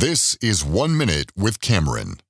This is One Minute with Kamran.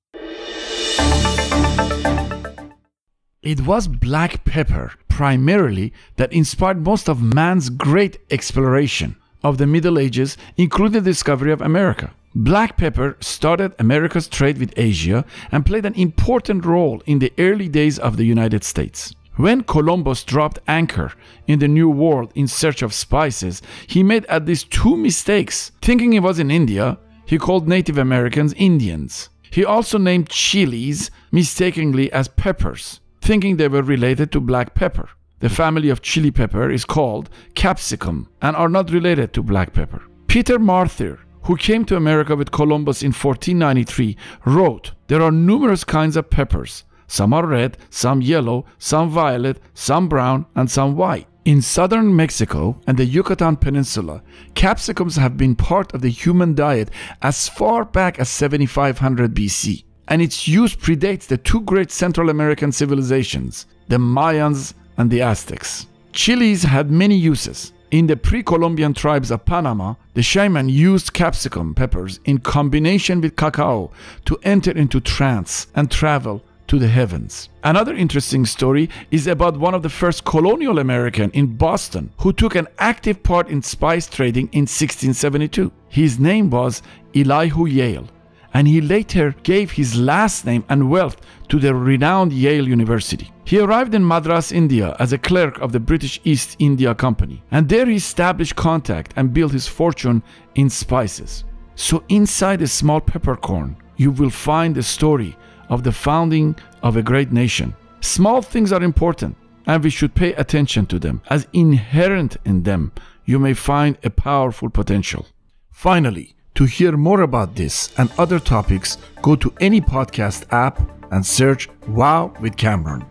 It was black pepper, primarily, that inspired most of man's great exploration of the Middle Ages, including the discovery of America. Black pepper started America's trade with Asia and played an important role in the early days of the United States. When Columbus dropped anchor in the New World in search of spices, he made at least two mistakes. Thinking he was in India, he called Native Americans Indians. He also named chilies mistakenly as peppers, thinking they were related to black pepper. The family of chili pepper is called capsicum and are not related to black pepper. Peter Martyr, who came to America with Columbus in 1493, wrote, There are numerous kinds of peppers. Some are red, some yellow, some violet, some brown, and some white. In southern Mexico and the Yucatan Peninsula, capsicums have been part of the human diet as far back as 7500 BC, and its use predates the two great Central American civilizations, the Mayans and the Aztecs. Chilies had many uses. In the pre Columbian tribes of Panama, the shaman used capsicum peppers in combination with cacao to enter into trance and travel to the heavens. Another interesting story is about one of the first colonial American in Boston who took an active part in spice trading in 1672. His name was Elihu Yale, and he later gave his last name and wealth to the renowned Yale University. He arrived in Madras, India as a clerk of the British East India Company, and there he established contact and built his fortune in spices. So inside a small peppercorn, you will find the story of the founding of a great nation. Small things are important, and we should pay attention to them, as inherent in them, you may find a powerful potential. Finally, to hear more about this and other topics, go to any podcast app and search Wow with Kamran.